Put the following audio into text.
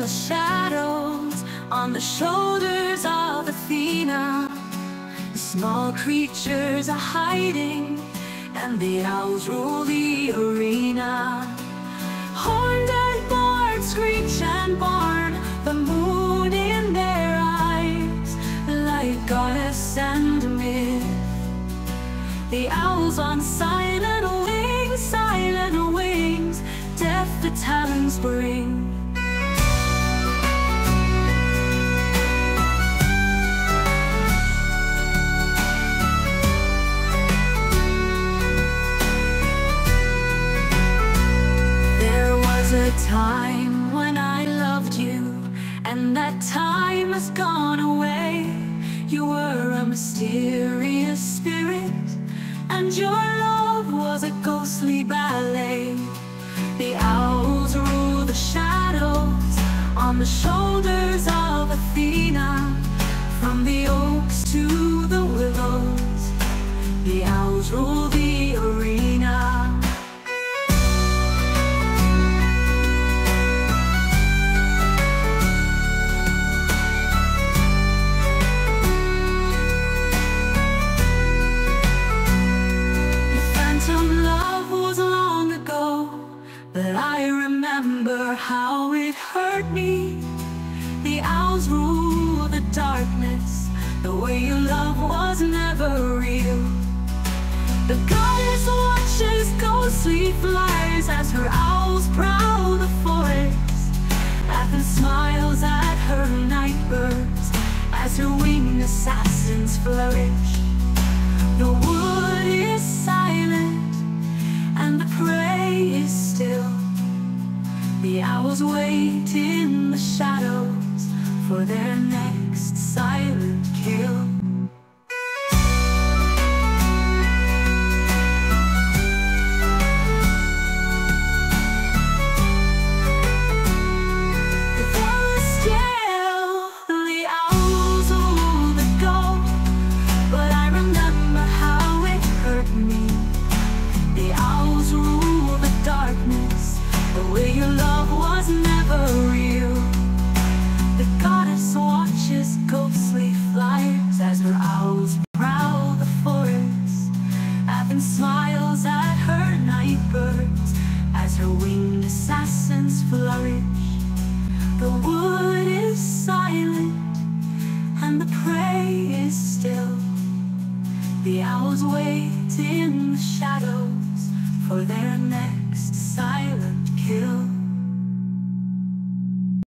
the shadows on the shoulders of Athena. The small creatures are hiding, and the owls rule the arena. Horned and barred, screech and barn, the moon in their eyes, like goddess and myth. The owls on silent time when I loved you, and that time has gone away. You were a mysterious spirit, and your love was a ghostly ballet. The owls rule the shadows on the shoulders of Athena, from the oaks to the willows. The owls rule the remember how it hurt me. The owls rule the darkness, the way you love was never real. The goddess watches ghostly flies as her owls prowl the forest. Athens smiles at her night birds as her winged assassins flourish. The wait in the shadows for their next silent kill. Assassins flourish. The wood is silent and the prey is still. The owls wait in the shadows for their next sight.